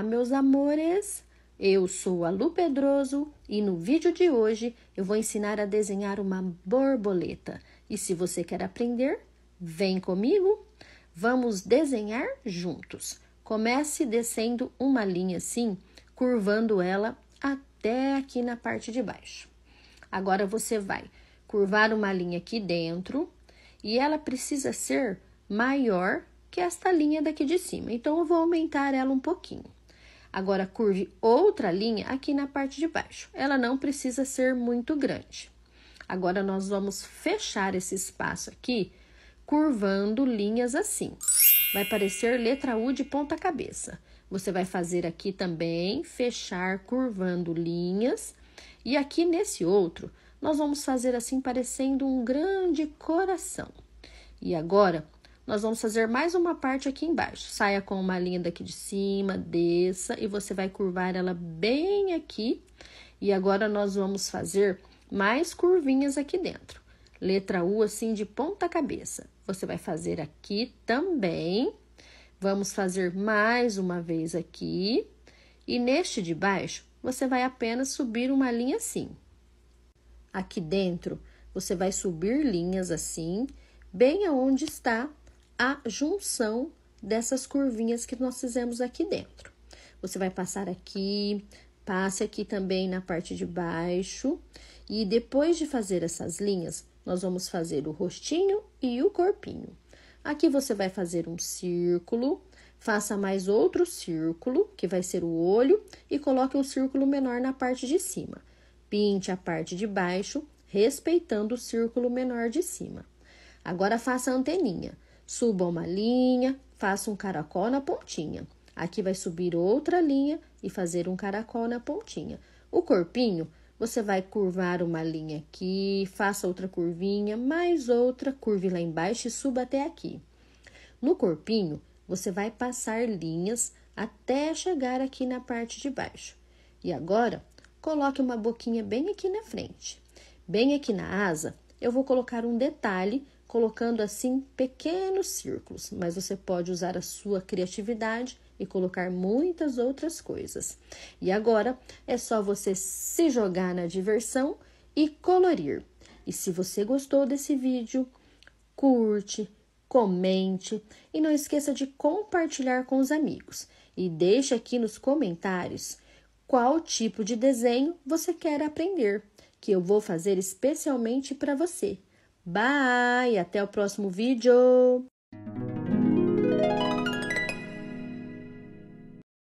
Olá, meus amores! Eu sou a Lu Pedroso e no vídeo de hoje eu vou ensinar a desenhar uma borboleta. E se você quer aprender, vem comigo! Vamos desenhar juntos. Comece descendo uma linha assim, curvando ela até aqui na parte de baixo. Agora você vai curvar uma linha aqui dentro e ela precisa ser maior que esta linha daqui de cima. Então, eu vou aumentar ela um pouquinho. Agora, curve outra linha aqui na parte de baixo. Ela não precisa ser muito grande. Agora, nós vamos fechar esse espaço aqui, curvando linhas assim. Vai parecer letra U de ponta cabeça. Você vai fazer aqui também, fechar curvando linhas. E aqui nesse outro, nós vamos fazer assim, parecendo um grande coração. E agora, nós vamos fazer mais uma parte aqui embaixo. Saia com uma linha daqui de cima, desça e você vai curvar ela bem aqui. E agora nós vamos fazer mais curvinhas aqui dentro. Letra U assim de ponta cabeça. Você vai fazer aqui também. Vamos fazer mais uma vez aqui. E neste de baixo, você vai apenas subir uma linha assim. Aqui dentro, você vai subir linhas assim, bem aonde está a junção dessas curvinhas que nós fizemos aqui dentro. Você vai passar aqui, passe aqui também na parte de baixo. E depois de fazer essas linhas, nós vamos fazer o rostinho e o corpinho. Aqui você vai fazer um círculo, faça mais outro círculo, que vai ser o olho, e coloque um círculo menor na parte de cima. Pinte a parte de baixo, respeitando o círculo menor de cima. Agora faça a anteninha. Suba uma linha, faça um caracol na pontinha. Aqui vai subir outra linha e fazer um caracol na pontinha. O corpinho, você vai curvar uma linha aqui, faça outra curvinha, mais outra, curve lá embaixo e suba até aqui. No corpinho, você vai passar linhas até chegar aqui na parte de baixo. E agora, coloque uma boquinha bem aqui na frente. Bem aqui na asa, eu vou colocar um detalhe colocando assim pequenos círculos, mas você pode usar a sua criatividade e colocar muitas outras coisas. E agora é só você se jogar na diversão e colorir. E se você gostou desse vídeo, curte, comente e não esqueça de compartilhar com os amigos. E deixe aqui nos comentários qual tipo de desenho você quer aprender, que eu vou fazer especialmente para você. Bye! Até o próximo vídeo!